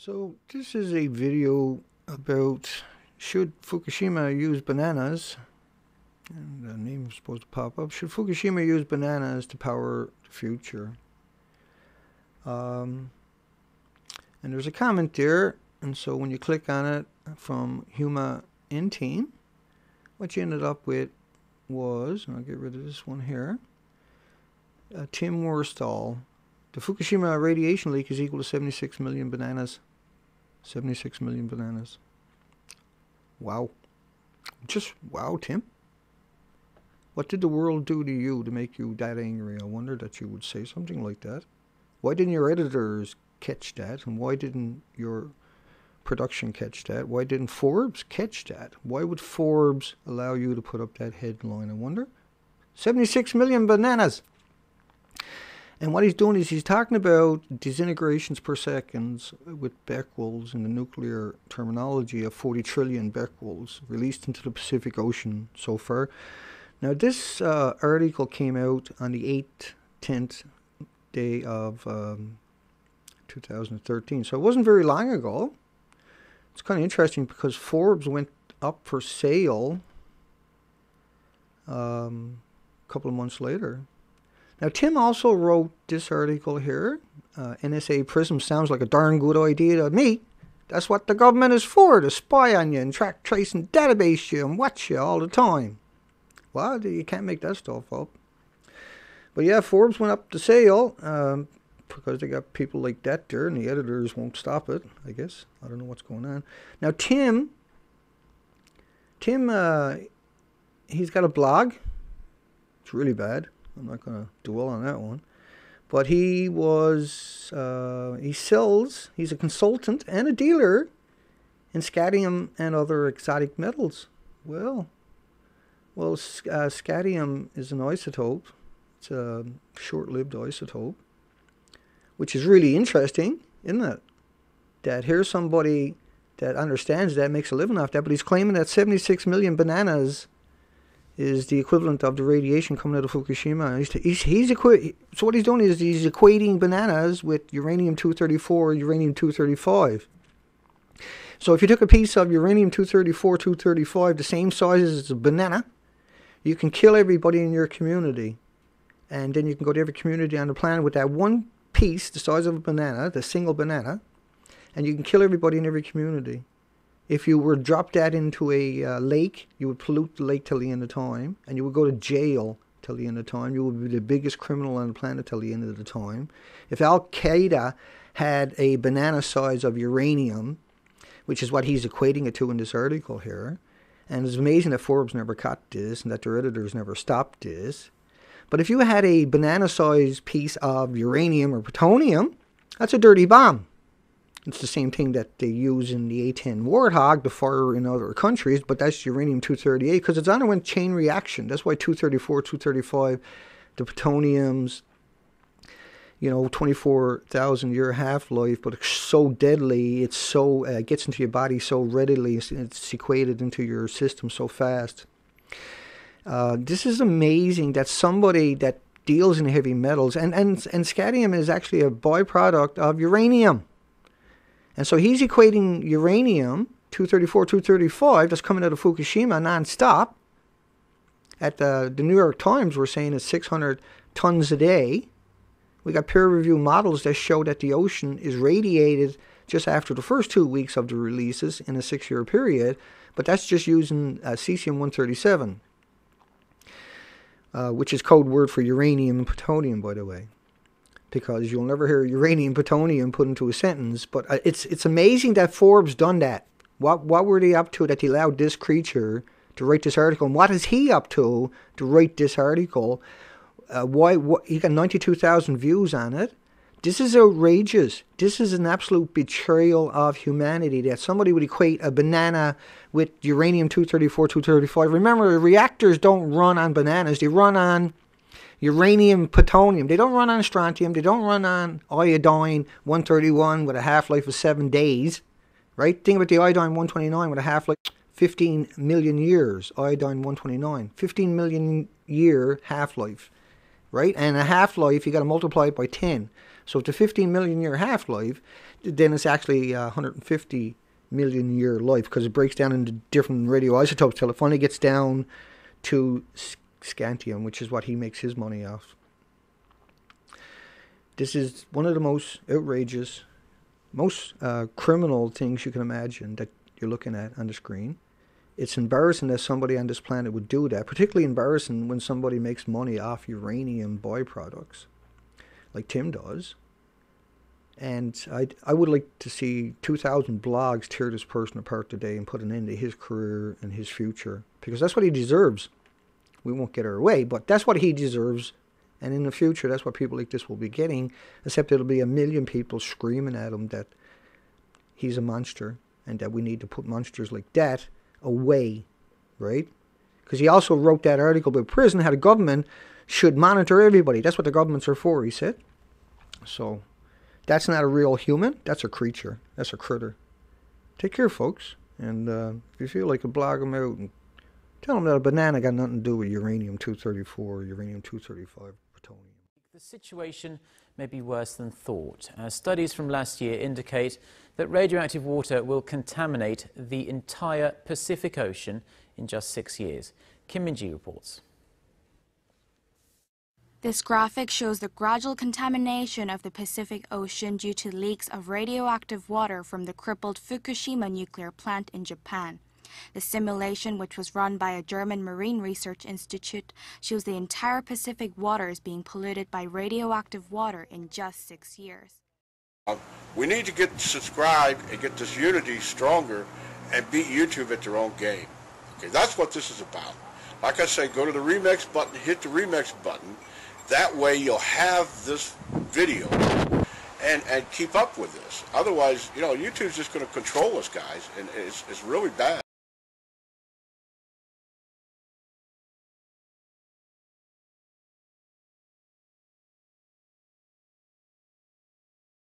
So this is a video about should Fukushima use bananas, and the name is supposed to pop up, should Fukushima use bananas to power the future? Um, and there's a comment there, and so when you click on it from Huma Team, what you ended up with was, and I'll get rid of this one here, uh, Tim Worstall. The Fukushima radiation leak is equal to 76 million bananas 76 million bananas. Wow. Just wow, Tim. What did the world do to you to make you that angry? I wonder that you would say something like that. Why didn't your editors catch that? And why didn't your production catch that? Why didn't Forbes catch that? Why would Forbes allow you to put up that headline? I wonder. 76 million bananas. And what he's doing is he's talking about disintegrations per second with becquerels in the nuclear terminology of 40 trillion becquerels released into the Pacific Ocean so far. Now, this uh, article came out on the 8th, 10th day of um, 2013, so it wasn't very long ago. It's kind of interesting because Forbes went up for sale um, a couple of months later. Now, Tim also wrote this article here. Uh, NSA PRISM sounds like a darn good idea to me. That's what the government is for, to spy on you and track, trace, and database you and watch you all the time. Well, you can't make that stuff up. But yeah, Forbes went up to sale um, because they got people like that there, and the editors won't stop it, I guess. I don't know what's going on. Now, Tim, Tim, uh, he's got a blog. It's really bad. I'm not going to dwell on that one. But he was, uh, he sells, he's a consultant and a dealer in scandium and other exotic metals. Well, well, uh, scandium is an isotope. It's a short-lived isotope, which is really interesting, isn't it? That here's somebody that understands that, makes a living off that, but he's claiming that 76 million bananas is the equivalent of the radiation coming out of Fukushima. He's, he's, he's equi- so what he's doing is he's equating bananas with uranium-234, uranium-235. So if you took a piece of uranium-234, 235, the same size as a banana, you can kill everybody in your community. And then you can go to every community on the planet with that one piece, the size of a banana, the single banana, and you can kill everybody in every community. If you were dropped that into a uh, lake, you would pollute the lake till the end of time, and you would go to jail till the end of time. You would be the biggest criminal on the planet till the end of the time. If Al Qaeda had a banana size of uranium, which is what he's equating it to in this article here, and it's amazing that Forbes never caught this and that their editors never stopped this. But if you had a banana sized piece of uranium or plutonium, that's a dirty bomb. It's the same thing that they use in the A-10 Warthog to fire in other countries, but that's uranium-238 because it's underwent chain reaction. That's why 234, 235, the plutoniums, you know, 24,000 year half-life, but it's so deadly, it's so, uh, gets into your body so readily, it's, it's into your system so fast. Uh, this is amazing that somebody that deals in heavy metals, and, and, and scandium is actually a byproduct of uranium. And so he's equating uranium, 234, 235, that's coming out of Fukushima nonstop. At the, the New York Times, we're saying it's 600 tons a day. We got peer review models that show that the ocean is radiated just after the first two weeks of the releases in a six year period, but that's just using uh, cesium 137, uh, which is code word for uranium and plutonium, by the way because you'll never hear uranium plutonium put into a sentence. But uh, it's it's amazing that Forbes done that. What what were they up to that they allowed this creature to write this article? And what is he up to to write this article? Uh, why what, he got ninety two thousand views on it. This is outrageous. This is an absolute betrayal of humanity that somebody would equate a banana with uranium 234, 235. Remember, reactors don't run on bananas, they run on uranium, plutonium. They don't run on strontium. They don't run on iodine 131 with a half-life of seven days, right? Think about the iodine 129 with a half-life 15 million years. Iodine 129, 15 million year half-life, right? And a half-life, you got to multiply it by 10. So if it's a 15 million year half life, then it's actually uh, a 150 million year life because it breaks down into different radioisotopes till it finally gets down to scandium, which is what he makes his money off. This is one of the most outrageous, most uh, criminal things you can imagine that you're looking at on the screen. It's embarrassing that somebody on this planet would do that, particularly embarrassing when somebody makes money off uranium byproducts, like Tim does. And I, I would like to see 2,000 blogs tear this person apart today and put an end to his career and his future, because that's what he deserves. We won't get our way, but that's what he deserves. And in the future, that's what people like this will be getting, except it'll be a million people screaming at him that he's a monster and that we need to put monsters like that away, right? Because he also wrote that article about PRISM, how the government should monitor everybody. That's what the governments are for, he said. So that's not a real human. That's a creature. That's a critter. Take care, folks. And uh, if you feel like a blog them out and tell them that a banana got nothing to do with uranium 234 uranium 235 plutonium. The situation may be worse than thought. Uh, studies from last year indicate that radioactive water will contaminate the entire Pacific Ocean in just six years. Kim Min-ji reports. This graphic shows the gradual contamination of the Pacific Ocean due to leaks of radioactive water from the crippled Fukushima nuclear plant in Japan. The simulation, which was run by a German Marine Research Institute, shows the entire Pacific waters being polluted by radioactive water in just six years. Uh, we need to get subscribed and get this unity stronger and beat YouTube at their own game. Okay, that's what this is about. Like I say, go to the remix button, hit the remix button. That way you'll have this video and, and keep up with this. Otherwise, you know, YouTube's just going to control us, guys, and it's, it's really bad.